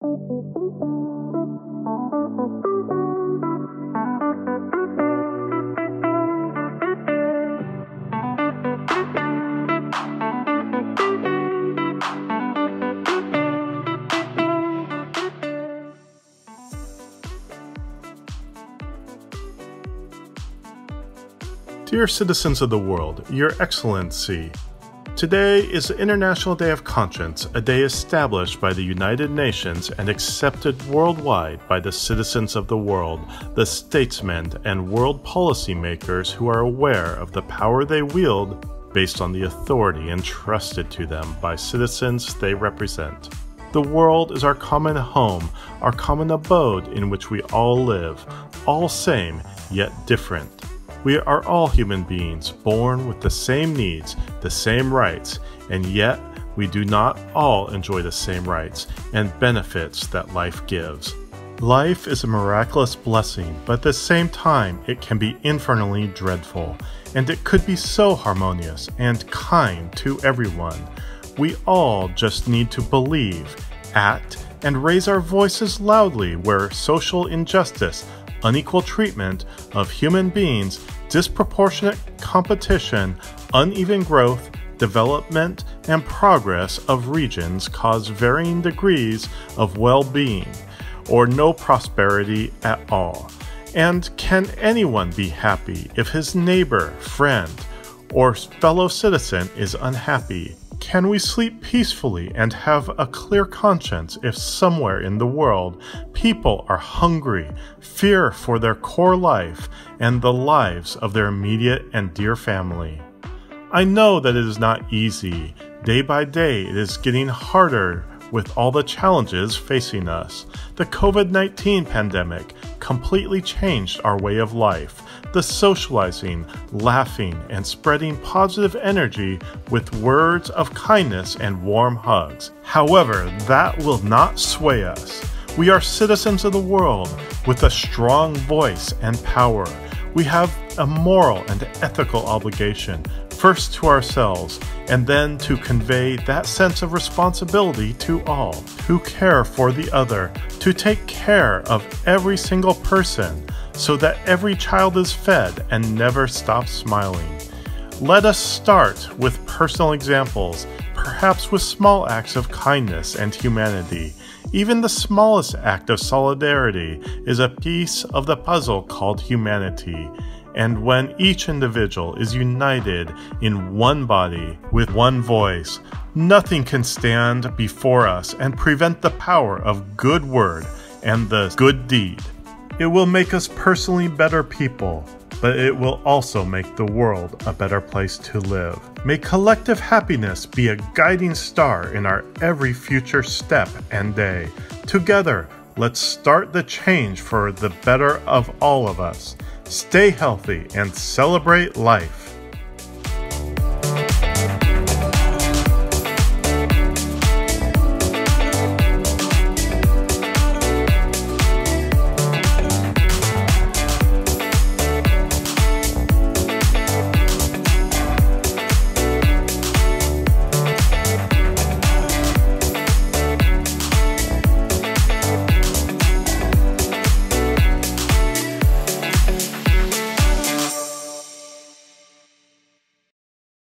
Dear citizens of the world, Your Excellency, Today is the International Day of Conscience, a day established by the United Nations and accepted worldwide by the citizens of the world, the statesmen and world policymakers who are aware of the power they wield based on the authority entrusted to them by citizens they represent. The world is our common home, our common abode in which we all live, all same yet different. We are all human beings, born with the same needs, the same rights, and yet we do not all enjoy the same rights and benefits that life gives. Life is a miraculous blessing, but at the same time, it can be infernally dreadful, and it could be so harmonious and kind to everyone. We all just need to believe, act, and raise our voices loudly where social injustice, unequal treatment of human beings, disproportionate competition, uneven growth, development, and progress of regions cause varying degrees of well being, or no prosperity at all. And can anyone be happy if his neighbor, friend, or fellow citizen is unhappy? Can we sleep peacefully and have a clear conscience if somewhere in the world people are hungry, fear for their core life, and the lives of their immediate and dear family? I know that it is not easy. Day by day, it is getting harder with all the challenges facing us. The COVID 19 pandemic completely changed our way of life the socializing, laughing, and spreading positive energy with words of kindness and warm hugs. However, that will not sway us. We are citizens of the world with a strong voice and power. We have a moral and ethical obligation, first to ourselves, and then to convey that sense of responsibility to all who care for the other, to take care of every single person so that every child is fed and never stops smiling. Let us start with personal examples, perhaps with small acts of kindness and humanity. Even the smallest act of solidarity is a piece of the puzzle called humanity. And when each individual is united in one body with one voice, nothing can stand before us and prevent the power of good word and the good deed. It will make us personally better people, but it will also make the world a better place to live. May collective happiness be a guiding star in our every future step and day. Together, let's start the change for the better of all of us. Stay healthy and celebrate life.